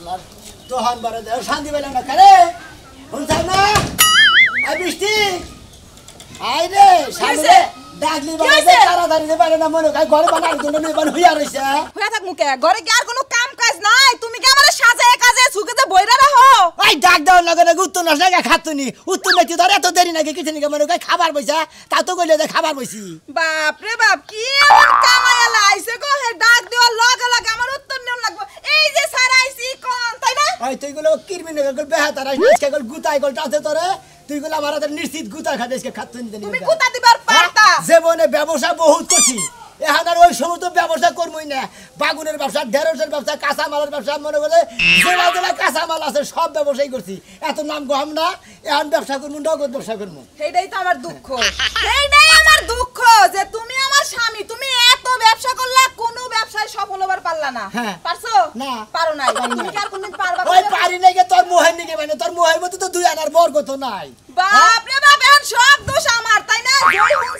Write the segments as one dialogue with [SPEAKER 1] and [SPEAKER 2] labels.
[SPEAKER 1] শালার দোহান বারে দেয়। শান্তি পেলাম না কারে শুনছাই না? আই বৃষ্টি। আই রে রে ডাকলি
[SPEAKER 2] বাবা?
[SPEAKER 1] তাড়াতাড়ি দে পারে না মনে হয় ঘরে বানার জন্য নিবান হইয়া রইছে।
[SPEAKER 2] হইয়া থাক মুখে। ঘরে কি আর কোনো কাম কাজ নাই? তুমি কি আমার সাজে সুখেতে বইরা রাখো।
[SPEAKER 1] ওই ডাক দেওয়ার লগে লগে উত্তর নষ্ট লাগে খাতুনি উত্তর নাকি ধরে এত দেরি নাকি কিছু নাকি? মনে হয় খাবার পয়সা তা তো কইলে যে খাবার পয়সি।
[SPEAKER 2] বাপ রে বাপ কি এমন কামাইলা আইছে গো হে ডাক দেওয়ার লগে লগে আমার উত্তর নিও লাগবো। এই যে স্যার আইছি কোন তাই না?
[SPEAKER 1] ওই তুই গুলো কিরমি নগর গল বেহা তারা আজকে গল গুতাই গল টাতে তোরে। তুই গুলো আমার হাতে নিশ্চিত গুতা খাতে আজকে খাতুনি
[SPEAKER 2] তুমি কুতা দিবার পারতা।
[SPEAKER 1] জীবনে ব্যবসা বহুত করছি। এখন আর ওই সমস্ত ব্যবসা করবই না। বাগুনের ব্যবসা ঢেঁড়সের ব্যবসা কাঁচা মালের ব্যবসা মনে করে জেলা জেলা কাঁচা মাল আছে সব ব্যবসাই করছি। এত নাম গহম না এখন ব্যবসা করব নগদ ব্যবসা করব
[SPEAKER 2] সেইটাই তো আমার দুঃখ। সেইটাই আমার দুঃখ যে তুমি আমার স্বামী তুমি এত ব্যবসা করলা কোনো ব্যবসায় সফল হবার পারলা না।
[SPEAKER 1] হ্যাঁ।
[SPEAKER 2] পারছ?
[SPEAKER 1] না।
[SPEAKER 2] পারো
[SPEAKER 1] পারি
[SPEAKER 2] তুমি আর কোনদিন পারবা
[SPEAKER 1] ওই পারি নাই গে তোর মোহের নিকে মানে তোর মোহের মধ্যে তো দুই আনার নাই।
[SPEAKER 2] বাপ রে বাপ এখন সব দোষ আমার তাই না?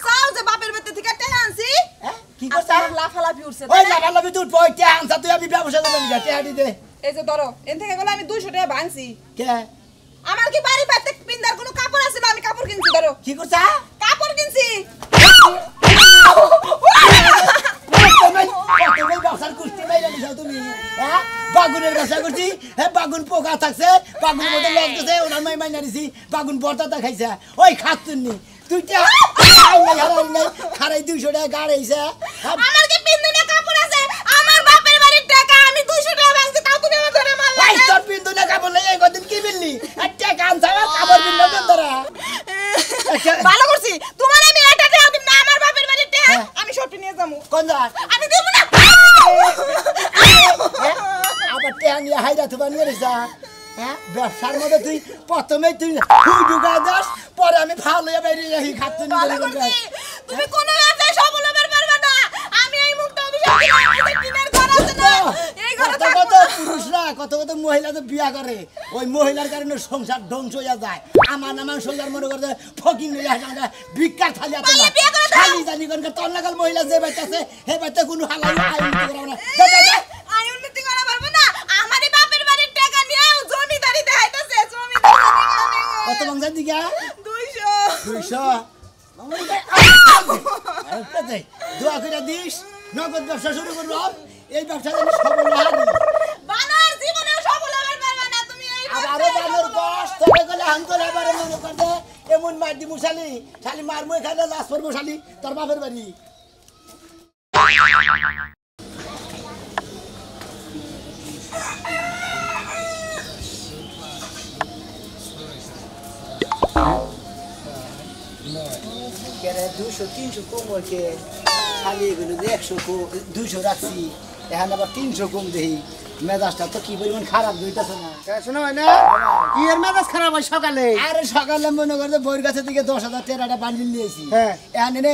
[SPEAKER 2] জয় যে বাপের বেতে থেকে টেহা আনছি।
[SPEAKER 1] হ্যাঁ? কি
[SPEAKER 2] আজকে লাফালাফি উঠছে
[SPEAKER 1] ওই
[SPEAKER 2] তাই
[SPEAKER 1] তুই পয় কে আনছা তুই আমি ব্যবসা করব না টেহাটি দে।
[SPEAKER 2] এই যে ধরো এন থেকে গেলে আমি দুইশো টাকা ভাঙছি
[SPEAKER 1] কে?
[SPEAKER 2] আমার কি বাড়ি পাইতে পিন্দার কোনো কাপড় আছে না আমি কাপড় কিনছি ধরো
[SPEAKER 1] কি করছা
[SPEAKER 2] কাপড় কিনছি।
[SPEAKER 1] তুমি ব্যবসার কুস্তি মাইরা নিছো তুমি বাগুনের ব্যবসা করছি হ্যাঁ বাগুন পোকা থাকছে মধ্যে দিছে ওনার মাই মাইনা দিছি বাগুন বর্তাটা খাইছে। ওই খাতুননি তুইটা খারাই দুইশো টাকা গাড়াইছে
[SPEAKER 2] আমার কি পিন্দুনে কাপড় আছে আমার বাপের বাড়ির টাকা আমি দুইশো টাকা ভাঙছি তাও তুমি আমার ধরে মারলা।
[SPEAKER 1] ভাই তোর বিন্দু কাপড় লাগে কদিন কি বিললি একটা কান ছাড়া কাপড় বিন্দু কেন তোরা
[SPEAKER 2] ভালো করছি। তোমার আমি এটা টাকা দিন না আমার বাপের বাড়ির টাকা
[SPEAKER 1] হ্যাঁ।
[SPEAKER 2] আমি নিয়ে যাব।
[SPEAKER 1] কোন যাস
[SPEAKER 2] আমি দেব না।
[SPEAKER 1] আবার টেহা নিয়ে হাইরা তুবা নিয়ে রেছা হ্যাঁ? ব্যবসার মধ্যে তুই প্রথমে তুই তুই ঢুকা দাস পরে আমি ভালো হয়ে বেরিয়ে যাই।
[SPEAKER 2] তুমি কোনো ব্যবসায় সফল হবার পারবে না। আমি এই মুখটা অভিশাপ দিলাম আমাদের আছে না এই ঘরে
[SPEAKER 1] কত
[SPEAKER 2] থাকব
[SPEAKER 1] কত পুরুষরা কত কত মহিলা বিয়া করে। ওই মহিলার কারণে সংসার ধ্বংস হয়ে যায়। আমার নামান সংসার মনে করে ফকির নিয়ে আসে আমরা ভিক্ষার থালি আছে না।
[SPEAKER 2] বিয়ে করে দাও।
[SPEAKER 1] খালি জানি কোন মহিলা যে বাচ্চা আছে হে বাচ্চা কোনো হালাই আইন করে
[SPEAKER 2] দুইশো
[SPEAKER 1] দোয়া করে দিস নগদ ব্যবসা শুরু করব এই ব্যবসা যেন সফল না।
[SPEAKER 2] বানার জীবনেও সফল হবার পারবে না তুমি এই
[SPEAKER 1] আবারও বানর কষ তবে গেলে হাঙ্কল এবারে মনে এমন মার দিমু শালি। শালি মারমু এখানে লাশ পড়ব শালি তোর বাপের বাড়ি। কেরে দুশো তিনশো শালি এগুলো একশো দুশো রাখছি। এখন আবার তিনশো কম দেই। মেজাজটা তো কি পরিমাণ খারাপ দুইটা না?
[SPEAKER 3] শোনো না কি এর মেজাজ খারাপ হয় সকালে?
[SPEAKER 1] আরে সকালে মনে করতে বইয়ের কাছে থেকে দশ হাজার টাকা বান্ডিল নিয়েছি।
[SPEAKER 3] হ্যাঁ।
[SPEAKER 1] এখন এনে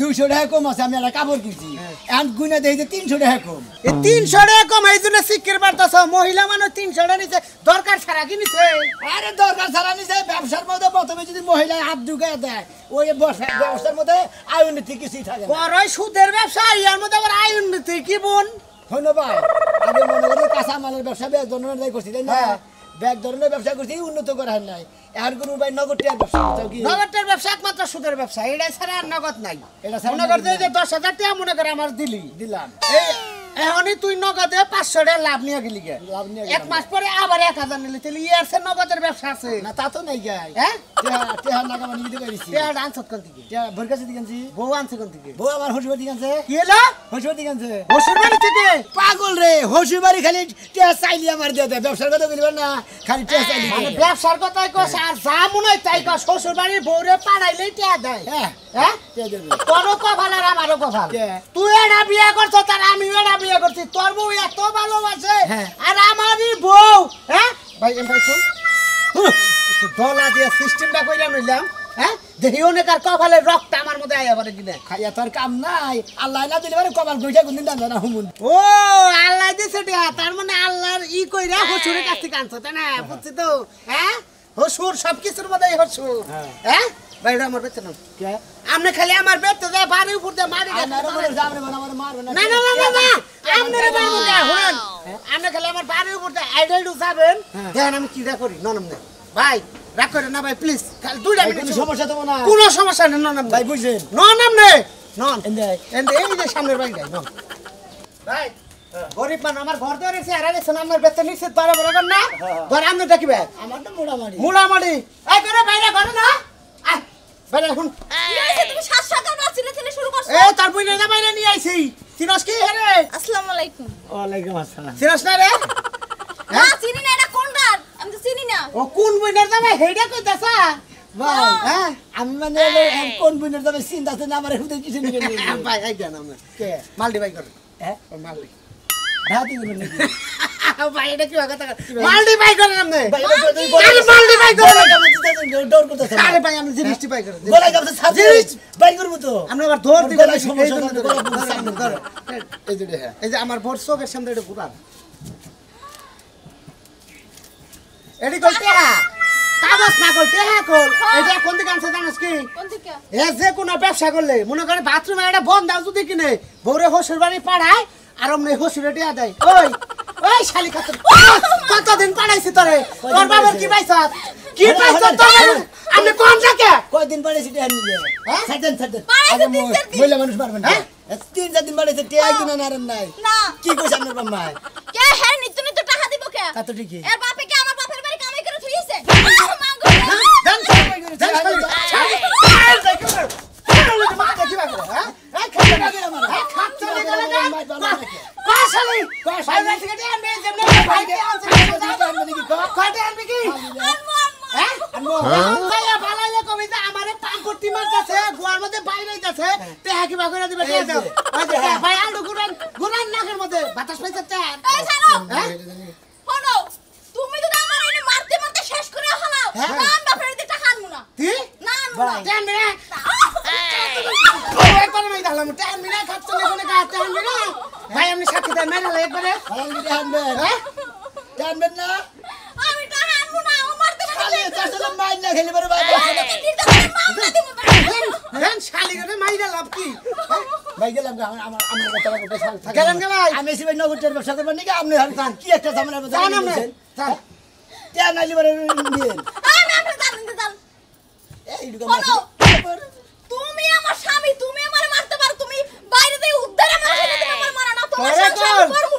[SPEAKER 1] দুশো টাকা কম আছে আমি একটা কাপড় কিনছি। এখন গুনে দেখি তিনশো টাকা কম।
[SPEAKER 3] এই তিনশো টাকা কম এই জন্য শিক্ষের বার্তাছ মহিলা মানুষ তিনশো টাকা নিচে দরকার ছাড়া কি নিছে?
[SPEAKER 1] আরে দরকার ছাড়া নিছে ব্যবসার মধ্যে প্রথমে যদি মহিলা হাত ঢুকে দেয় ওই ব্যবসা- ব্যবসার মধ্যে আয় উন্নতি কিছুই থাকে
[SPEAKER 3] বড় সুদের ব্যবসা ইয়ার মধ্যে আবার আয় উন্নতি কি বোন?
[SPEAKER 1] ধন্যবাদ। আগে মনে করি কাঁচা মালের ব্যবসা ব্যাগ ধরনের করছি তাই না?
[SPEAKER 3] হ্যাঁ।
[SPEAKER 1] ব্যাগ ধরনের ব্যবসা করছি উন্নত করার নাই। এখন কোনো উপায় নগদটার ব্যবসা করতে কি?
[SPEAKER 3] নগদের ব্যবসা একমাত্র সুদের ব্যবসা এটা ছাড়া আর নগদ নাই।
[SPEAKER 1] এটা
[SPEAKER 3] মনে কর
[SPEAKER 1] নগদ
[SPEAKER 3] যে দশ হাজার টাকা মনে করে আমার দিলি
[SPEAKER 1] দিলাম।
[SPEAKER 3] এই এখনই তুই নগদে পাঁচশো টাকা লাভ নিয়ে গেলি গে।
[SPEAKER 1] লাভ নিয়ে
[SPEAKER 3] এক। মাস পরে আবার এক হাজার নিলি। তাহলে ইয়ার সে নগদের ব্যবসা আছে।
[SPEAKER 1] না তা তো নাই গাই
[SPEAKER 3] হ্যাঁ?
[SPEAKER 1] টেহা টেহা নাকা বানিয়ে দিতে পারিছি
[SPEAKER 3] টাকা আনছত কোন থেকে
[SPEAKER 1] টেহা ভোর কাছে দিকেছি
[SPEAKER 3] বউ আনছে কোন থেকে
[SPEAKER 1] বউ আমার হসুবাড়ি দিকেছে
[SPEAKER 3] কি এলো
[SPEAKER 1] হসুবাড়ি দিকেছে
[SPEAKER 3] বসুর বাড়ি থেকে?
[SPEAKER 1] পাগল রে হসুবাড়ি খালি চাইলি আমার দিয়ে দেয় ব্যবসার কথা বলবেন না খালি চাইলি।
[SPEAKER 3] ব্যবসার কথাই কস আর যা মনে হয় তাই কস শ্বশুর বাড়ির বউরে পাড়াইলেই টিয়া দেয়।
[SPEAKER 1] হ্যাঁ।
[SPEAKER 3] তোরও কপাল আর আমারও কপাল। তুই এটা বিয়ে করছ তার আমি এটা বিয়ে করছি। তোর বউ এত ভালোবাসে
[SPEAKER 1] হ্যাঁ।
[SPEAKER 3] আর আমারই বউ হ্যাঁ? ভাই দলা দিয়ে সিস্টেমটা কইরা নিলাম হ্যাঁ? দেখি আর রক্ত আমার মধ্যে আয়া পারে কিনা।
[SPEAKER 1] খাইয়া তোর কাম নাই। আল্লাহ না দিলে পারে কপাল গইটা কোনদিন জানা না হুমুন।
[SPEAKER 3] ও আল্লাহ দিছে তার মানে আল্লাহর ই কইরা হসুরের কাছ থেকে আনছো তাই না? বুঝছি তো হ্যাঁ? হসুর সব কিছুর মধ্যে হসুর
[SPEAKER 1] হ্যাঁ।
[SPEAKER 3] বাইরে আমার বেতন
[SPEAKER 1] কে?
[SPEAKER 3] আপনি খালি আমার বেতে যায় বাড়ি উপর দিয়ে মারি
[SPEAKER 1] আমার বলে যাবে না না
[SPEAKER 3] না না না না না আপনার মারবো আপনি খালি আমার বাড়ির উপর আইডাই ঢুকাবেন। দেখেন আমি কিরা করি ননম নেই ভাই রাগ করেন না ভাই প্লিজ খালি দুইটা মিনিট
[SPEAKER 1] কোনো সমস্যা তো না
[SPEAKER 3] কোনো সমস্যা নেই ননম
[SPEAKER 1] ভাই বুঝছেন
[SPEAKER 3] ননম নন। এই যে সামনের নন। ভাই গরিব আমার ঘর ধরে বেতন নিশ্চিত বরাবর না? ঘরে আপনি ডাকিবে
[SPEAKER 1] আমার তো মোটামুটি
[SPEAKER 3] মুড়ামাড়ি। এই করে বাইরে ঘরে না। বাইরে এখন
[SPEAKER 2] তুমি সাত সকাল রাত চিল্লা চিল্লি শুরু করছ।
[SPEAKER 3] এ তার বই না বাইরে নিয়ে আইছি। চিনস কি রে
[SPEAKER 2] আসসালামু আলাইকুম।
[SPEAKER 1] ওয়ালাইকুম আসসালাম।
[SPEAKER 3] চিনস না রে?
[SPEAKER 2] না চিনি না এটা কোন রাত আমি তো চিনি না।
[SPEAKER 3] ও কোন বইনের দামে হেডা কই দাসা
[SPEAKER 1] ভাই
[SPEAKER 3] হ্যাঁ।
[SPEAKER 1] আমি মানে কোন বুনের তবে চিন্তা আছে না আমার হুদে কিছু নিয়ে
[SPEAKER 3] ভাই এই দেন
[SPEAKER 1] কে?
[SPEAKER 3] মালডি ভাই করে।
[SPEAKER 1] হ্যাঁ?
[SPEAKER 3] মালডি।
[SPEAKER 1] রাতি গুলো নাকি
[SPEAKER 3] ভাই এটা কি কথা মালডি ভাই? করে
[SPEAKER 1] ডর করতেছ
[SPEAKER 3] আরে ভাই আমি
[SPEAKER 1] গলায়
[SPEAKER 3] জিনিস
[SPEAKER 1] করব তো।
[SPEAKER 3] আমরা আবার ধর
[SPEAKER 1] গলায় সমস্যা
[SPEAKER 3] এই
[SPEAKER 1] যে হ্যাঁ।
[SPEAKER 3] এই যে আমার ভোর চোখের সামনে এটা ঘুরান। এডি কল টেহা? কাগজ না কল টেহা কল এটা কোন দিকে আনছে জানিস কি? এ যে কোনো ব্যবসা করলে মনে করে বাথরুমে বন্ধ দাও যদি কিনে বউরে হসুর বাড়ি পাড়ায় আর অমনি হসুরে টিয়া দেয়। ওই ওই শালি কত কতদিন পাড়াইছি তোরে? তোর বাবার কি পাইছ? কি পাইছ তোর? আমি কোন জায়গা
[SPEAKER 1] কয়দিন পরে সিটি হার নিয়ে?
[SPEAKER 3] হ্যাঁ?
[SPEAKER 2] পাড়াইছে তিন চার দিন।
[SPEAKER 1] মহিলা মানুষ পারবেন না।
[SPEAKER 3] হ্যাঁ?
[SPEAKER 1] তিন চার দিন বাড়িতে তে একদিন নারেন নাই। কি কইছ আপনার বাম্মা
[SPEAKER 2] কে হ্যাঁ নিত্য নিত্য টাকা দিব কে?
[SPEAKER 1] কত ঠিকই।
[SPEAKER 2] এর বাপে কি আমার বাপের বাড়ি কামাই করে থুইছে মা গো
[SPEAKER 3] দেন দেন শালি শালি এই দেখো শালি মা দেখি বাবা হ্যাঁ এই খাচ্ছে না এই খাচ্ছে না গেলে কা শালি ভাই রাইছে কে আমি যেমন ভাই কে আনছে কয়টা আনবি কি
[SPEAKER 2] আনমো
[SPEAKER 3] হ্যাঁ
[SPEAKER 2] আনমো
[SPEAKER 3] ভাইয়া বালাইলে কবিতা আমারে পান করতে মারতেছে গোয়ার মধ্যে বাইরে যাচ্ছে তে হাকি বাগরা দিবে তে দাও ওই যে ভাই আলু গুরান গুরান নাকের মধ্যে বাতাস পাইছে তে
[SPEAKER 2] এই ছাড়ো
[SPEAKER 3] হ্যাঁ
[SPEAKER 2] শোনো তুমি তো আমার এনে মারতে মারতে শেষ করে হলাও
[SPEAKER 3] হ্যাঁ।
[SPEAKER 2] না আমি বাপের দিকে টাকা আনমু না
[SPEAKER 3] কি
[SPEAKER 2] না আনমু না
[SPEAKER 3] দেন রে একবার আমি দেখলাম টাইম মিনা খাচ্ছে না কোনে কাছে টাইম মিনা ভাই আমি সাথে দেন মেরে একবারে
[SPEAKER 1] আনবেন
[SPEAKER 3] হ্যাঁ
[SPEAKER 1] জানবেন না
[SPEAKER 2] আমি টাকা আনমু না ও মারতে
[SPEAKER 1] খালি সালে মাইন না খেলে পারে ভাই।
[SPEAKER 3] দেন শালি রে মাইরা লাভ কি?
[SPEAKER 1] ভাই গেলাম গা, আমার আমার আমার কথা সাল থাকে
[SPEAKER 3] গেলেন কে ভাই?
[SPEAKER 1] আমি এসে ভাই ব্যবসা নাকি? আপনি কি একটা ঝামেলা
[SPEAKER 3] আমরা
[SPEAKER 1] পারে
[SPEAKER 2] আমি জানেন তো
[SPEAKER 1] এই ঢুকে
[SPEAKER 2] তুমি আমার স্বামী তুমি আমার মারতে পারো তুমি বাইরে দিয়ে উদ্ধারে আমার আমার মারা
[SPEAKER 3] কর
[SPEAKER 2] করব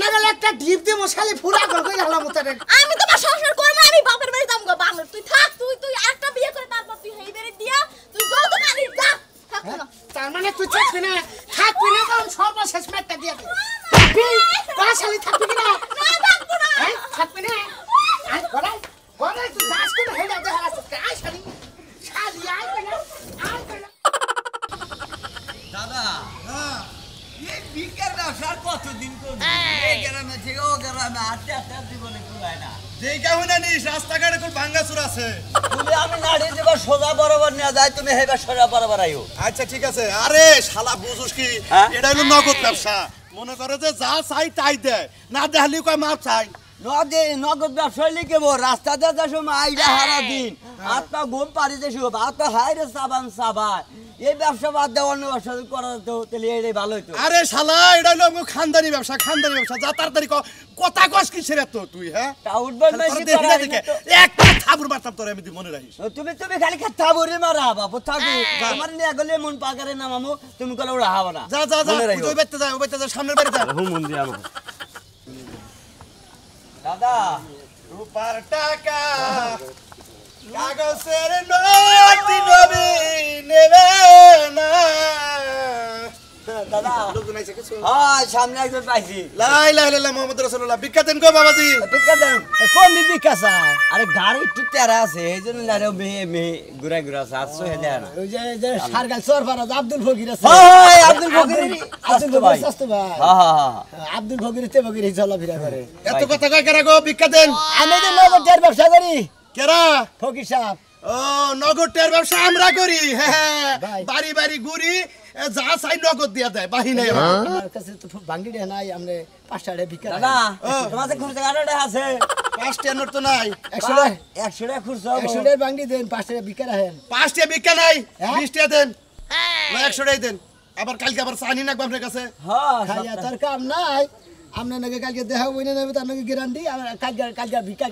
[SPEAKER 2] না
[SPEAKER 3] গেলে একটা ঢিপ দিয়ে মশালি ফুরা কর কই হলাম তারে
[SPEAKER 2] আমি তোমার সংসার করব আমি বাপের বাড়ি যাব গো বানর তুই থাক তুই তুই একটা বিয়ে করে তারপর তুই হেই বেড়ে দিয়া তুই যত কালি যা
[SPEAKER 3] তার মানে তুই থাকবি না থাকবি না কারণ সর্বশেষ ম্যাচটা দিয়ে দে থাকবি কাশালি থাকবি না
[SPEAKER 2] না থাকব না
[SPEAKER 3] হ্যাঁ থাকবি না আই গড়াই গড়াই তুই যাস কোন হেডা দে হারাস আই শালি শালি আই না আই না
[SPEAKER 4] দাদা এই বিকের ব্যবসার কতদিন করবি এই গ্রামে থেকে ও গ্রামে আটতে আটতে জীবনে কুলায় না।
[SPEAKER 5] যেই কেমন আনিস রাস্তাঘাটে খুব ভাঙ্গাচুর আছে।
[SPEAKER 4] তুমি আমি নাড়িয়ে দেবার সোজা বরাবর নিয়ে যাই তুমি হেবার সোজা বরাবর আইও।
[SPEAKER 5] আচ্ছা ঠিক আছে। আরে শালা বুঝুস কি?
[SPEAKER 4] হ্যাঁ?
[SPEAKER 5] এটা হলো নগদ ব্যবসা। মনে করে যে যা চাই তাই দেয় না দেখালি কয় মাপ চাই।
[SPEAKER 4] নদে নগদ ব্যবসায় লিখে বো রাস্তাতে যাস আইডা হারা দিন। আত্মা ঘুম যে শুভ আত্মা হাই রে সাবান সাবান। এই ব্যবসা বাদ দেওয়া অন্য ব্যবসা করা তো তাহলে এটাই ভালো হইতো।
[SPEAKER 5] আরে শালা এটা হলো খানদানি ব্যবসা খানদানি ব্যবসা। যা তাড়াতাড়ি ক কথা কস কি ছেড়ে তো তুই হ্যাঁ?
[SPEAKER 4] তা উঠবেন
[SPEAKER 5] না
[SPEAKER 4] না।
[SPEAKER 5] একটা থাবুর মারতাম তোর আমি মনে রাখিস।
[SPEAKER 4] তুমি তুমি খালি খাতা বরে মারা বাবু থাকো তোমার নিয়ে গেলে মন পাকারে নামামু তুমি কলে ওরা হাবা না।
[SPEAKER 5] যা যা যা। ওই বাড়িতে যা ওই যা সামনের বাড়ি যা।
[SPEAKER 4] হুমুন দিয়ে আমার দাদা।
[SPEAKER 5] রূপার টাকা। কাগজের নতি নবী নেবে না
[SPEAKER 4] দাদা। হ্যাঁ সামনে একজন পাইছি।
[SPEAKER 5] লাই লাই লাই মোহাম্মদ রাসূলুল্লাহ। বিখ্যাত গো বাবাজি।
[SPEAKER 4] টিকা দেন।
[SPEAKER 1] কোন দিদি কাঁচা
[SPEAKER 4] আরে গাড়ি একটু তেরা আছে এই জন্য লারে মেয়ে মেয়ে ঘুরাই ঘুরা আছে আসছো হেলে না।
[SPEAKER 1] ওই যে যে সারগাল চরপাড়া আব্দুল ফকির আছে।
[SPEAKER 4] হয় আব্দুল ফকির।
[SPEAKER 1] আব্দুল
[SPEAKER 4] ভাই।
[SPEAKER 1] ফকির ভাই।
[SPEAKER 4] হ্যাঁ হ্যাঁ হ্যাঁ
[SPEAKER 1] আব্দুল ফকির তে ফকির চলাফেরা করে।
[SPEAKER 5] এত কথা কয় কেরা গো? বিখ্যাত
[SPEAKER 1] আমি তো নগরটার ব্যবসা করি।
[SPEAKER 5] কেরা
[SPEAKER 1] ফকির সাহেব।
[SPEAKER 5] ও নগদের ব্যবসা আমরা করি হ্যাঁ বাড়ি বাড়ি ঘুরি যা চাই নগদ দিয়া দেয় বাহি নাই আমার।
[SPEAKER 1] কাছে তো বাঙ্গি ডে নাই আমরা পাঁচটা ডে বিক্রি
[SPEAKER 4] দাদা তোমার কাছে খুঁজতে গাড়াটা আছে।
[SPEAKER 5] পাঁচ টেনোর তো নাই।
[SPEAKER 1] একশো টাকা?
[SPEAKER 4] একশো টাকা খুঁজছো
[SPEAKER 1] একশো টাকা বাঙ্গি দেন পাঁচটা টাকা বিক্রি রাখেন
[SPEAKER 5] পাঁচটা বিজ্ঞা নাই
[SPEAKER 1] হ্যাঁ?
[SPEAKER 5] বিশ টাকা দেন। একশো টাকা দেন। আবার কালকে আবার চানি নাকবো আপনার কাছে।
[SPEAKER 4] হ্যাঁ
[SPEAKER 1] তার কাম নাই। আপনার নাকি কালকে দেখা বইনে নেবে তার নাকি গ্যারান্টি কালকে কালকে ভিকা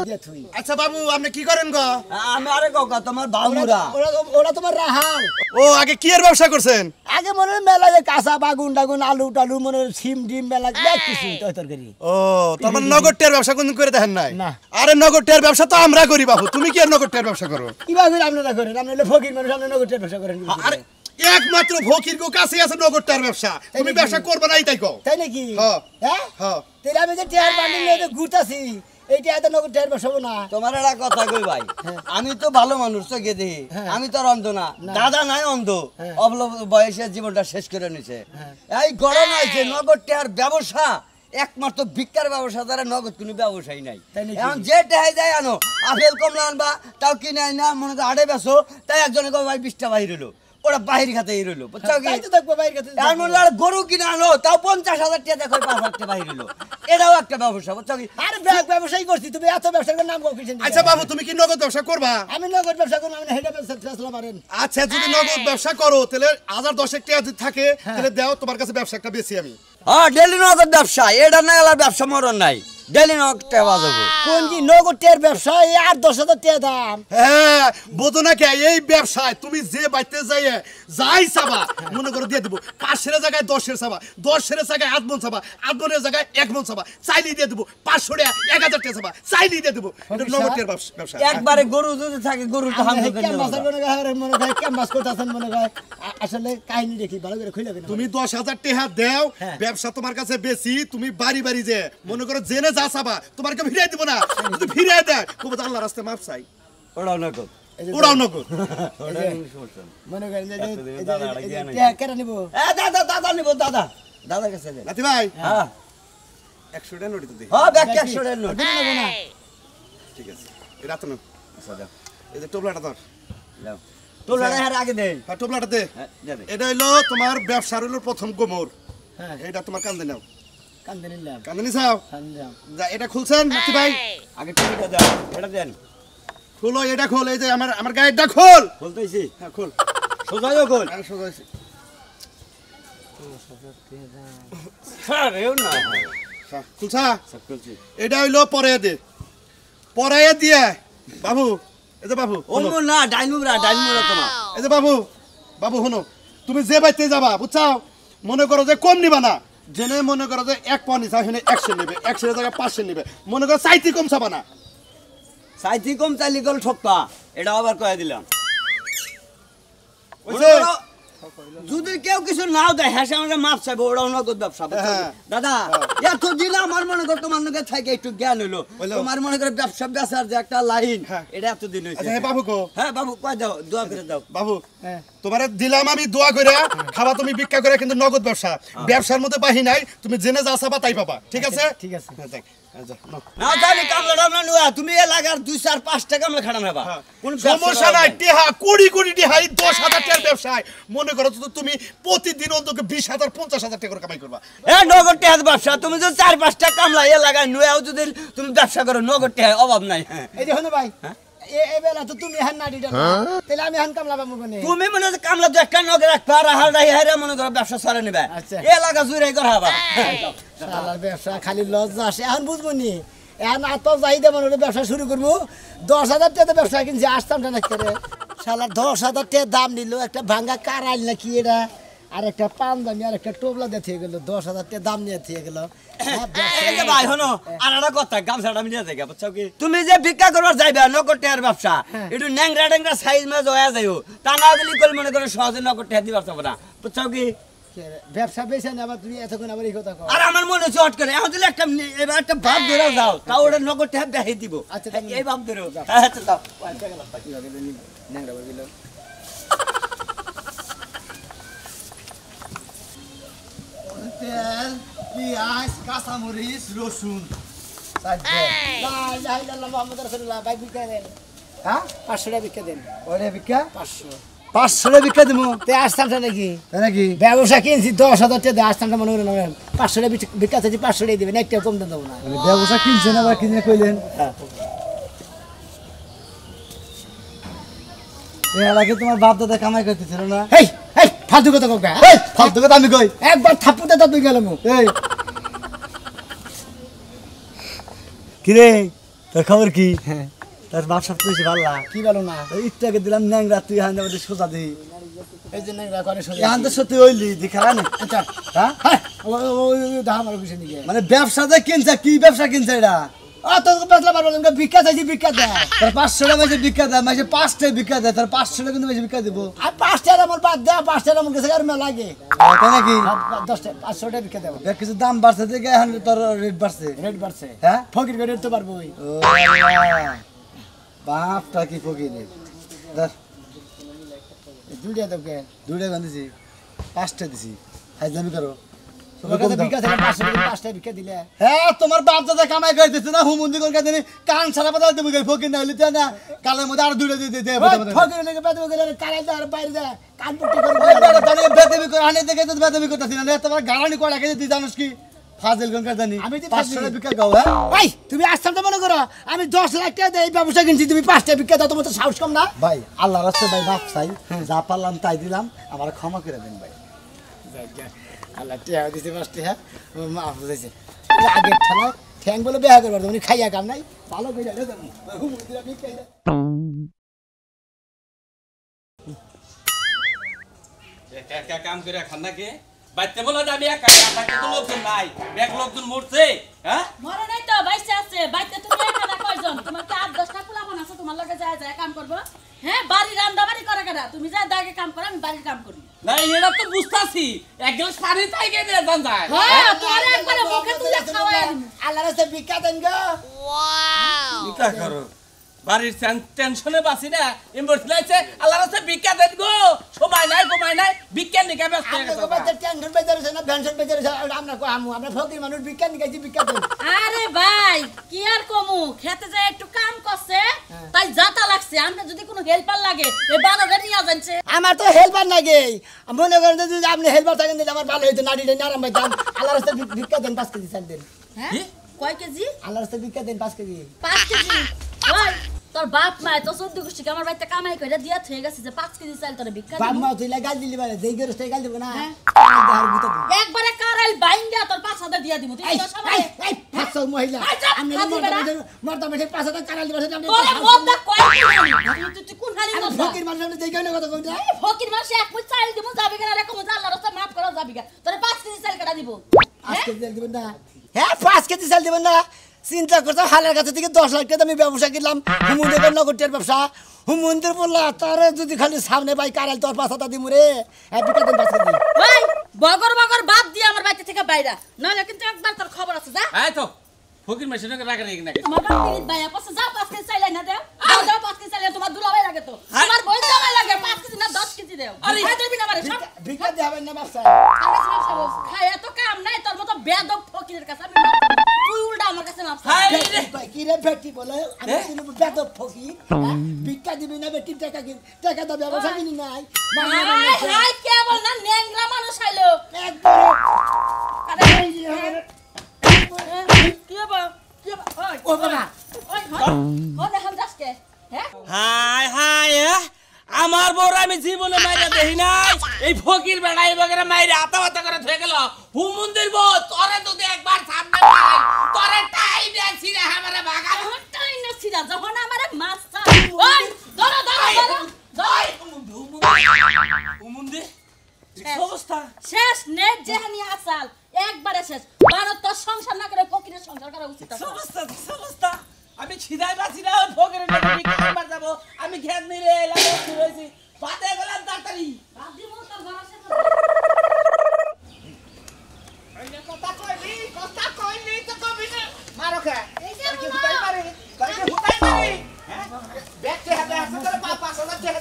[SPEAKER 1] দিয়ে থুই
[SPEAKER 5] আচ্ছা বাবু আপনি কি করেন গো
[SPEAKER 4] আমি আরে কাকা তোমার বাবুরা
[SPEAKER 1] ওরা ওরা তোমার রাহাল
[SPEAKER 5] ও আগে কি এর ব্যবসা করছেন
[SPEAKER 1] আগে মনে হয় মেলা যে কাঁচা বাগুন টাগুন আলু টালু মনে হয় সিম ডিম মেলা দেখ কিছু তরকারি
[SPEAKER 5] ও তোমার নগদ টিয়ার ব্যবসা কোনদিন করে দেখেন নাই
[SPEAKER 1] না।
[SPEAKER 5] আরে নগদ টিয়ার ব্যবসা তো আমরা করি বাবু তুমি কি আর নগদ টিয়ার ব্যবসা করো
[SPEAKER 1] কীভাবে করে আপনারা করেন আপনারা ফকির মানুষ আপনারা নগদ ব্যবসা করেন
[SPEAKER 5] আরে একমাত্র ফকির গো কাছে আছে নগদ টিয়ার ব্যবসা তুমি ব্যবসা করবে নাই তাই কও।
[SPEAKER 1] তাই নাকি?
[SPEAKER 5] হ্যাঁ।
[SPEAKER 1] হ্যাঁ?
[SPEAKER 5] হ্যাঁ।
[SPEAKER 1] তাহলে আমি যে টিয়ার বান্ডিল নিয়ে ঘুরতাছি এইটা এত নগদ টিয়ার বসাবো না।
[SPEAKER 4] তোমার একটা কথা কই ভাই? আমি তো ভালো মানুষ চোখে দেখি
[SPEAKER 1] হ্যাঁ।
[SPEAKER 4] আমি তো অন্ধ না। দাদা নাই অন্ধ।
[SPEAKER 1] হ্যাঁ।
[SPEAKER 4] অবলব বয়সে জীবনটা শেষ করে নিছে। এই গরম আছে নগদ টেহার ব্যবসা। একমাত্র ভিক্ষার ব্যবসা দ্বারা নগদ কোনো ব্যবসায়ী নাই।
[SPEAKER 1] তাই
[SPEAKER 4] এখন যে টেহাই যায় আনো আপেল কমলা আনবা তাও কিনে আই না মনে আড়ে বেসো তাই একজনে কবে ভাই বিশটা বাহির হলো। ওরা বাহির খাতে রইল। বুঝছ কি?
[SPEAKER 1] তাই তো দেখব বাইরে কাছে
[SPEAKER 4] এখন বলল আর গরু কিনে আনো তাও পঞ্চাশ হাজার টাকা দেখো পাঁচ হাজার টাকা বাহির হলো এটাও একটা ব্যবসা বুঝছ কি?
[SPEAKER 1] আরে ব্যাগ ব্যবসায়ী করছি তুমি এত ব্যবসা করে নাম কিসেন
[SPEAKER 5] আচ্ছা বাবু তুমি কি নগদ ব্যবসা করবা?
[SPEAKER 1] আমি নগদ ব্যবসা করব আমি হেডে ব্যবসা ফেসলা পারেন
[SPEAKER 5] আচ্ছা যদি নগদ ব্যবসা করো তাহলে হাজার দশেক টাকা যদি থাকে তাহলে দাও তোমার কাছে ব্যবসা একটা বেশি আমি।
[SPEAKER 4] হ্যাঁ ডেলি নগদ ব্যবসা এটা না ব্যবসা মরণ নাই। ডেলি নগদ টাকা বাজাবো
[SPEAKER 1] কোন কি নগদ টিয়ার ব্যবসা এই আট দশ হাজার টাকা দাম?
[SPEAKER 5] হ্যাঁ বোঝো না কে এই ব্যবসায় তুমি যে বাইতে যাই যাই চাবা মনে করো দিয়ে দেবো। পাঁচশের জায়গায় দশের চাবা দশের জায়গায় আট মন চাবা আট মনের জায়গায় এক মন চাবা চাইলি দিয়ে দেবো। পাঁচশো টাকা এক হাজার টাকা চাবা চাইলি দিয়ে দেবো। এটা নগদ টাকার ব্যবসা- ব্যবসা।
[SPEAKER 4] একবারে গরু যদি থাকে গরু তো হাম
[SPEAKER 1] মনে হয় মনে ক্যাম্পাস করতেছেন মনে হয়। আসলে কাহিনী দেখি ভালো করে খুলে
[SPEAKER 5] তুমি দশ হাজার টাকা দেও
[SPEAKER 1] হ্যাঁ।
[SPEAKER 5] ব্যবসা তোমার কাছে বেশি তুমি বাড়ি বাড়ি যে মনে করো জেনে যা চাবা তোমার কেউ ফিরিয়ে দিব না। যদি ফিরিয়ে দেয়। খুব আল্লাহ রাস্তায় মাপ চাই।
[SPEAKER 4] ওরাও নগদ। ওটা কোনো সমস্যা নেই।
[SPEAKER 1] মনে করেন যে-
[SPEAKER 4] দাদা
[SPEAKER 1] কেন নিব?
[SPEAKER 4] এ দাদা দাদা নিব দাদা। দাদার কাছে যাই।
[SPEAKER 5] নাতি ভাই।
[SPEAKER 4] হ্যাঁ।
[SPEAKER 5] একশো টাকা নোটি তো দিই
[SPEAKER 4] হ্যাঁ ব্যাগ একশো টাকার নোট
[SPEAKER 1] না।
[SPEAKER 5] ঠিক আছে। এই রাত না
[SPEAKER 4] আচ্ছা, দাও,
[SPEAKER 5] এই যে টোপলাটা ধর।
[SPEAKER 4] দাও। তোর লড়াই হার আগে
[SPEAKER 5] হ্যাঁ টোপলাটা দে।
[SPEAKER 4] হ্যাঁ,
[SPEAKER 5] এটা হইল তোমার ব্যবসার হইল প্রথম গোমর।
[SPEAKER 1] হ্যাঁ।
[SPEAKER 5] এটা তোমার কান্দে নাও। যা, এটা খুলছেন? নাতি ভাই।
[SPEAKER 4] আগে টিভিটা দাও এটা দেন।
[SPEAKER 5] খুলো এটা খোল এই যে আমার আমার গায়েরটা খোল।
[SPEAKER 4] বলতেছি
[SPEAKER 5] হ্যাঁ খোল। আর হ্যাঁ, খুলছা?
[SPEAKER 4] সব করছি
[SPEAKER 5] এটা হইল পরে দে। পরে দিয়ে বাবু এই যে বাবু।
[SPEAKER 4] অন্য না ডাইনুরা ডাইনুরা তোমার।
[SPEAKER 5] এই যে বাবু বাবু শোনো। তুমি যে বাইতে যাবা বুঝছাও? মনে করো যে কম নিবা না। জেনে মনে করো যে এক পাওয়া নিছা সেখানে একশো নেবে একশো জায়গায় পাঁচশো নেবে। মনে করো চাইতে কম চাবা না।
[SPEAKER 4] সাইথি কম চাইলে গল ঠকা এটা আবার কয়ে দিলাম। যদি কেউ কিছু নাও দেয় হ্যাঁ সে আমাকে মাপ চাইব ওরাও নগদ ব্যবসা
[SPEAKER 5] হ্যাঁ।
[SPEAKER 4] দাদা এত দিন আমার মনে করো তোমার নগে থেকে একটু জ্ঞান হলো। তোমার মনে করে ব্যবসা বেচার যে একটা লাইন
[SPEAKER 5] হ্যাঁ।
[SPEAKER 4] এটা এত দিন হয়েছে
[SPEAKER 5] আচ্ছা হ্যাঁ বাবু গো
[SPEAKER 4] হ্যাঁ বাবু কয় দাও দোয়া করে দাও
[SPEAKER 5] বাবু
[SPEAKER 1] হ্যাঁ
[SPEAKER 5] তোমার দিলাম আমি দোয়া করে খাবা তুমি ভিক্ষা করে কিন্তু নগদ ব্যবসা ব্যবসার মধ্যে বাহি নাই তুমি জেনে যা চাবা তাই পাবা ঠিক আছে
[SPEAKER 1] ঠিক আছে।
[SPEAKER 5] হ্যাঁ। হ্যাঁ।
[SPEAKER 4] না তাহলে কামলা তুমি এলাকার দুই চার পাঁচটা কামলা
[SPEAKER 5] হ্যাঁ।
[SPEAKER 4] কোন
[SPEAKER 5] সমস্যা নাই টেহা কোটি কোটি টেহা এই দশ হাজার টাকার ব্যবসায় মনে করো তো তুমি প্রতিদিন অন্তত বিশ হাজার পঞ্চাশ হাজার টাকা করে কামাই করবা।
[SPEAKER 4] এ নগদ টেহাত ব্যবসা তুমি যদি চার পাঁচটা কামলা এলাকায় নুয়াও যদি তুমি ব্যবসা করো নগদ টেহায় অভাব নাই হ্যাঁ।
[SPEAKER 1] এই যে হলো ভাই এ- এই বেলা তো তুমি
[SPEAKER 4] মনে হচ্ছে কামলা তো একটা নগদ রাখবা আর হার রাই হারে মনে করো ব্যবসা সরে নিবে।
[SPEAKER 1] আচ্ছা।
[SPEAKER 4] এলাকা জুড়ে করাবা
[SPEAKER 1] ব্যবসা খালি লজ্জা আসে। এখন বুঝব নি এখন আত চাহিদা মনে হলে ব্যবসা শুরু করব। দশ হাজার টাকা ব্যবসা কিনছি আসতাম না করে শালার দশ হাজার টাকা দাম নিল একটা ভাঙ্গা কার আইল না কি এটা? আর একটা পান দামি আর একটা টোপলা দিয়ে থেকে গেল দশ হাজার টাকা দাম নিয়ে থেকে গেল। হ্যাঁ,
[SPEAKER 4] ভাই হনো আর একটা কথা গামছাটা বুঝছ কি? তুমি যে ভিক্ষা করবার যাইবে নগদ টেহার ব্যবসা একটু ন্যাংরা ট্যাংরা সাইজ মাছ হয়ে যাইও তা না কল মনে করো সহজে নগদ টেহা দিবার না বুঝছ কি?
[SPEAKER 1] ব্যবসা বেছে না আবার তুমি এতক্ষণ আবার এই কথা কও।
[SPEAKER 4] আর আমার মনে হচ্ছে হট করে এখন যদি একটা এবার একটা ভাব ধরে যাও তাও ওটা নগদ টেহা দেখে দিব।
[SPEAKER 1] আচ্ছা,
[SPEAKER 4] এই ভাব ধরে হ্যাঁ আচ্ছা যাও।
[SPEAKER 3] তেল পেঁয়াজ কাঁচামরিচ রসুন।
[SPEAKER 1] ভাই দেন।
[SPEAKER 3] হ্যাঁ?
[SPEAKER 1] পাঁচশো টাকা বিক্কা দেন।
[SPEAKER 3] ওরে ভিক্ষা
[SPEAKER 1] পাঁচশো।
[SPEAKER 3] পাঁচশো টাকা ভিক্ষা দিব
[SPEAKER 1] তে আসতাম না নাকি?
[SPEAKER 3] নাকি?
[SPEAKER 1] ব্যবসা কিনছি দশ হাজার টাকা দিয়ে আসতাম না মনে করেন পাঁচশো টাকা বিক- বিক্কা পাঁচশো টাকা দিবেন একটা কম দেবো না।
[SPEAKER 3] মানে ব্যবসা কিনছেন আবার কিনে কইলেন? এই এলাকায় তোমার বাপ দাদা কামাই করতেছিল না?
[SPEAKER 1] হেই হেই ফালতু কথা কোকা
[SPEAKER 3] এই ফালতু কথা আমি কই?
[SPEAKER 1] একবার থাপ্পুতে তো তুই গেলাম।
[SPEAKER 3] এই
[SPEAKER 4] কিরে তোর খবর কি? তোর বাপ ভালো
[SPEAKER 1] কি বলো না?
[SPEAKER 4] ইটটাকে দিলাম ন্যাংরা তুই হান আমাদের সোজা দিই
[SPEAKER 1] এই জন্য এরা করে সরে
[SPEAKER 4] এখন তো সত্যি হইলি দেখা না।
[SPEAKER 1] আচ্ছা
[SPEAKER 4] হ্যাঁ?
[SPEAKER 1] হ্যাঁ
[SPEAKER 4] মানে ব্যবসাতে কিনছে কি ব্যবসা কিনছে এটা
[SPEAKER 1] ভিক্ষা চাইছি ভিক্ষা দেয়
[SPEAKER 4] তোর পাঁচশো টাকা মাসে ভিক্ষা দেয় মাসে পাঁচটা ভিক্ষা দেয় তোর পাঁচশো টাকা কিন্তু মাসে ভিক্ষা দিব।
[SPEAKER 1] আর পাঁচটার আমার বাদ দেয় পাঁচটার আমার কাছে আর মেলা লাগে।
[SPEAKER 4] তাই নাকি?
[SPEAKER 1] দশটা পাঁচশো টাকা ভিক্ষা দেবো।
[SPEAKER 4] কিছু দাম বাড়ছে দেখে তোর রেট বাড়ছে।
[SPEAKER 1] রেট বাড়ছে।
[SPEAKER 4] হ্যাঁ?
[SPEAKER 1] ফকির করে রেট তো পারব।
[SPEAKER 4] বাপটা কি ফকির ধর
[SPEAKER 1] দুইটা তোকে
[SPEAKER 4] দুইটা দিছি পাঁচটা দিছি। হাইজামি করো।
[SPEAKER 1] তোমার
[SPEAKER 4] হ্যাঁ তোমার বাপ দাদা কামাই করে দিচ্ছে না হুমুন্দি করে দিনে কান সারা পাতা দেবো ফকির না হইলে তো না। কালের মধ্যে আর দুইটা দিয়ে দিয়ে
[SPEAKER 1] ফকির লেগে বেতন গেলে কারাই দেয় আর বাইরে দেয় কান পট্টি করে
[SPEAKER 4] বেদবি করে আনে দেখে বেদবি করতেছি না। তোমার গালানি করে রাখে তুই জানিস কি? ফাজিল কোন জানি?
[SPEAKER 1] আমি তো
[SPEAKER 4] পাঁচশো। বিক্রি গাও হ্যাঁ?
[SPEAKER 1] ভাই তুমি আসতে তো মনে করো আমি দশ লাখ টাকা দিয়ে এই ব্যবসা কিনছি তুমি পাঁচটা ভিক্ষা দাও তোমার তো সাহস কম না?
[SPEAKER 4] ভাই আল্লাহ রাস্তায় ভাই মাপ চাই যা পারলাম তাই দিলাম আমার ক্ষমা করে দেন ভাই।
[SPEAKER 1] আল্লাহ টিয়া দিছে পাঁচটা হ্যাঁ? মাফ দিয়েছে আগে ঠেলা ঠ্যাং বলে বেহা করবার তুমি খাইয়া কাম নাই ভালো করে
[SPEAKER 6] কাম করে খান নাকি? বাইতে বলো যে আমি একা একা থাকি তো লোকজন নাই। এক লোকজন মরছে হ্যাঁ?
[SPEAKER 7] মরে নাই তো বাইসে আছে। বাইতে তুমি এখানে কয়জন? তোমার কি আট দশটা পোলাপন আছে? তোমার লগে যায় যায় কাম করব। হ্যাঁ বাড়ি রান্না বাড়ি করে কেনা তুমি যা দাগে কাম করো আমি বাড়ির কাম করি।
[SPEAKER 6] না এটা তো বুঝতাছি। এক গ্লাস পানি চাই গে দিয়ে যান যায়।
[SPEAKER 7] হ্যাঁ তোমার একবারে মুখে তুলে খাওয়াই। দিবো।
[SPEAKER 1] আল্লাহ রাস্তায় ভিক্ষা দেন গো।
[SPEAKER 6] ওয়াও ভিক্ষা করো। বাড়ির টেন- টেনশনে বাসি না। ইমবর্সি লাইছে আল্লাহ রাস্তায় ভিক্ষা দেন গো। সময় নাই সময় ভিক্ষা ব্যস্ত হয়ে
[SPEAKER 1] কবে টেনশন বেজার না পেনশন বেজার আমরা কো আমু আমরা ফকির মানুষ ভিক্ষা নিকাইছি ভিক্ষা
[SPEAKER 7] আরে ভাই কি আর কমু? খেতে যায় একটু কাম করছে তাই যাতা লাগছে আমরা যদি কোনো হেল্পার লাগে এই বানরে নিয়ে যাচ্ছে।
[SPEAKER 1] আমার তো হেল্পার লাগে মনে করেন যদি আপনি হেল্পার থাকেন দিলে আমার ভালো হইতো নাড়িটা আরাম পাইতাম। আল্লাহ রাস্তায় ভিক্ষা দেন পাঁচ কেজি চাল দেন।
[SPEAKER 7] হ্যাঁ? কয় কেজি?
[SPEAKER 1] আল্লাহ রাস্তায় ভিক্ষা দেন পাঁচ কেজি।
[SPEAKER 7] পাঁচ কেজি? তোর বাপ মায় তো চোদ্দ গোষ্ঠীকে আমার বাড়িতে কামাই করে দিয়া থেকে গেছে যে পাঁচ কেজি চাল তোর ভিক্ষা
[SPEAKER 1] বাপ
[SPEAKER 7] দিবো।
[SPEAKER 1] মা তুই গাল দিলি পারে যেই গরস গাল দিব না
[SPEAKER 7] হ্যাঁ।
[SPEAKER 1] দিবি।
[SPEAKER 7] একবারে কারাইল দিয়া তোর পাঁচ হাজার দিয়া দিব। তুই তো সবাই
[SPEAKER 1] ফাঁসো মহিলা।
[SPEAKER 7] বেড়া।
[SPEAKER 1] মর্দা মেশে পাঁচ হাজার কারাল দিবেন আপনি
[SPEAKER 7] তোরে মদ্দা কয় তুই তুই কোন হালি
[SPEAKER 1] আমি ফকির মানুষ আপনি যেই কেন কথা কইতে
[SPEAKER 7] ফকির মাসে এক মুঠ চাল দিব যাবি কেন? রেখো মুজ আল্লাহর রাস্তায় মাফ করো যাবি কেন? পাঁচ কেজি চাল কাটা দিব?
[SPEAKER 1] কেজি চাল দিবেন না। হ্যাঁ পাঁচ কেজি চাল দিবেন না। চিন্তা করছ হালের কাছে থেকে দশ লাখ টাকা আমি ব্যবসা কিনলাম হুমুন্দির নগরটিয়ার ব্যবসা। হুমুন্দির বললা তোর যদি খালি সামনে ভাই কারাল তোর পাঁচ হাজার দিমু রে। হ্যাঁ বিকা দেন পাঁচ কেজি
[SPEAKER 7] ওই বগর বগর বাদ দিয়ে আমার বাড়ি থেকে বাইরা। নইলে কিন্তু একবার তোর খবর আছে যা।
[SPEAKER 6] এই তো ফকির মেশিনে রাখা রেখে নাকি
[SPEAKER 7] তোমার বাপ পিরিত বাইয়া পাশে যাও পাঁচ কেজি চাইলাই না দেও। দাও দাও পাঁচ কেজি চাইলে তোমার দুলাভাই লাগে তো। তোমার বই জামাই লাগে পাঁচ কেজি না দশ কেজি দেও। আরে! খাই দিবি না আমারে সব।
[SPEAKER 1] ভিক্ষা দেবেন না ব্যবসা
[SPEAKER 7] আমার খাই এত কাম নাই তোর মতো বেদব ফকিরের কাছে আমি। তুই উল্টা আমার কাছে মাপ চাবো।
[SPEAKER 6] হাই রে
[SPEAKER 1] কি রে বেটি বলে আমি কিন্তু বেদ ফকি ভিক্ষা দিবি না বেটি টাকা কিন টাকা তো ব্যবসা কিনি নাই
[SPEAKER 7] হাই কে বল না মানুষ আইলো
[SPEAKER 1] ও বাবা
[SPEAKER 7] হ্যাঁ
[SPEAKER 6] হাই হাই হ্যাঁ? আমার বউর আমি জীবনে মাইরা দেখি নাই। এই ফকির বেড়াই বগেরা মাইরে আতা বাতা করে থয়ে গেল। হুমুন্দির বউ তোরে যদি একবার সামনে পাই তোরে টাই দিয়েছি রে আমারে ভাগা
[SPEAKER 7] টাই না ছিড়া যখন আমারে মাছ ওই ধরো ধরো ধরো। ধরো।
[SPEAKER 6] হুমুন্দি অবস্থা?
[SPEAKER 7] শেষ আসাল একবারে শেষ। ভারত তোর সংসার না করে ফকিরের সংসার করা উচিত।
[SPEAKER 6] অবস্থা অবস্থা? আমি ছিদাই বাঁচি না ওই ফকিরের টাকা যাব আমি খেত নিয়ে এলাম বাদে গেলাম তাড়াতাড়ি।
[SPEAKER 7] বাদ দিমু তোর ঘর আছে তো।
[SPEAKER 3] কথা কইলি কথা কইলি তো কবি না। মারো খা
[SPEAKER 7] এই যে
[SPEAKER 3] হুতাই মারি তাই হুতাই মারি। হ্যাঁ? তোর পাঁচ হাজার টাকা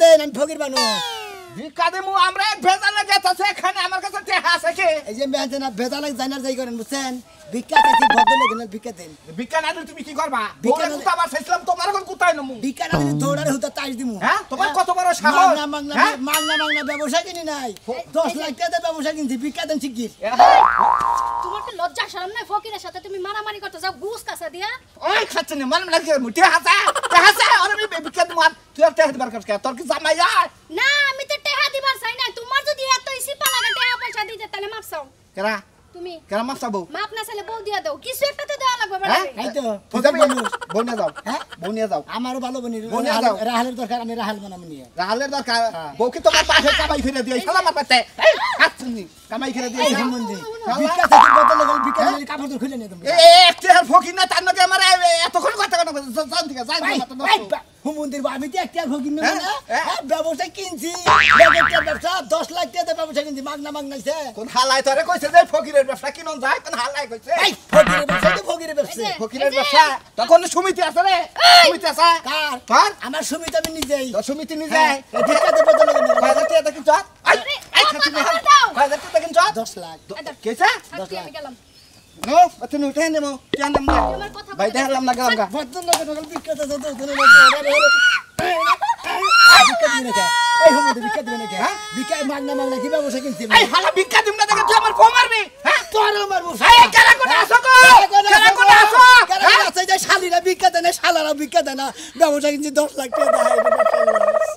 [SPEAKER 1] দেন আমি ফকির মানুষ
[SPEAKER 3] ভিক্ষা দিমু আমরা ভেজালে যেতেছে এখানে আমার কাছে টেহা আছে কি?
[SPEAKER 1] এই যে মেয়ে না ভেজালে জানার যাই করেন বুঝছেন? ভিক্ষা চাইছি ভদ্র লোক ভিক্ষা দেন।
[SPEAKER 3] ভিক্ষা না তুমি কি করবা?
[SPEAKER 1] ভিক্ষা
[SPEAKER 3] ভিক্ষা কুতা আমার চাইছিলাম তোমার এখন কুতাই নমু?
[SPEAKER 1] ভিক্ষা না দিলে দৌড়ারে হুতা তাইজ দিমু।
[SPEAKER 3] হ্যাঁ? তোমার কত বড় সাহস?
[SPEAKER 1] মাগনা মাগনা? মাগনা মাগনা ব্যবসা কিনি নাই। দশ লাখ টাকা ব্যবসা কিনছি ভিক্ষা দেন শিগগির।
[SPEAKER 8] তোমার কি লজ্জা শরম নাই ফকিরের সাথে? তুমি মারামারি করতে যাও কাছে দিয়া।
[SPEAKER 3] ওই খাচ্ছে না মানে লাগে আর আমি ভিক্ষা দিমু তুই আর দিবার কাছে তোর কি জামাই
[SPEAKER 8] না আমি তো দিবার চাই না তোমার যদি এত ইসিপা লাগে টেহা পয়সা দিতে তাহলে মাপসাও
[SPEAKER 3] কেরা?
[SPEAKER 8] তুমি
[SPEAKER 9] কেন মাপ চাবো
[SPEAKER 8] মাপ না চাইলে বউ দিয়া দাও কিছু একটা তো দেওয়া লাগবে
[SPEAKER 9] হ্যাঁ?
[SPEAKER 1] এই তো
[SPEAKER 9] ফুজার মানুষ বউ নিয়ে যাও
[SPEAKER 1] হ্যাঁ?
[SPEAKER 9] বউ নিয়ে যাও
[SPEAKER 1] আমারও ভালো বনি
[SPEAKER 9] বনে যাও।
[SPEAKER 1] রাহালের দরকার আমি রাহাল বানাবো নিয়ে
[SPEAKER 9] রাহালের দরকার বউকে তোমার পাশে কামাই ফিরে দিয়ে সালা মার পাতে কামাই ফিরে দিয়ে
[SPEAKER 1] সম্বন্ধে বদলে গেল কাপড় তো খুলে নিয়ে দেবো
[SPEAKER 9] এ একটা ফকির না তার নাকি আমার এতক্ষণ কথা কথা জান থেকে যাই
[SPEAKER 1] হুমন্দির আমি তো একটা ভোগিন না
[SPEAKER 9] হ্যাঁ? হ্যাঁ?
[SPEAKER 1] হ্যাঁ, ব্যবসা কিনছি। ব্যবসা দশ লাখ টাকা দিয়ে ব্যবসা কিনছি মাগনা মাগনাইছে।
[SPEAKER 9] কোন হালাই তোরে কইছে যে ফকিরের ব্যবসা কিনন যায় কোন হালাই কইছে?
[SPEAKER 1] এই ফকিরের ব্যবসা তো ফকিরের ব্যবসা।
[SPEAKER 9] ফকিরের ব্যবসা? তখন সমিতি আছে রে। সমিতি আছে।
[SPEAKER 1] কার?
[SPEAKER 9] কার?
[SPEAKER 1] আমার সুমিত আমি নিজেই।
[SPEAKER 9] তো সমিতি নিয়ে
[SPEAKER 1] হ্যাঁ,
[SPEAKER 9] যায়
[SPEAKER 1] এই ভিক্ষাতে বদলে গেল
[SPEAKER 9] কয় হাজার টাকা কিনছ আই আই খাতি না
[SPEAKER 8] আমার
[SPEAKER 9] কয় হাজার টাকা কিনছ
[SPEAKER 1] দশ লাখ।
[SPEAKER 9] কেসা
[SPEAKER 8] আজকে আমি গেলাম।
[SPEAKER 9] নো তুমি উঠে ভাই দেখালাম গেলাম গা
[SPEAKER 1] যত এই দিবে নাকি হ্যাঁ মাগনা মাগনা কি ব্যবসা কিনছি
[SPEAKER 9] এই হালা ভিক্ষা দিম না দেখে তুই আমার ফোন মারবি হ্যাঁ
[SPEAKER 1] তোর মারবো
[SPEAKER 9] এই কেন কোন আসো গো কেন কোন আসো হ্যাঁ?
[SPEAKER 1] শালিরা ভিক্ষা না শালারা ভিক্ষা না ব্যবসা কিনছি দশ লাখ টাকা দেয়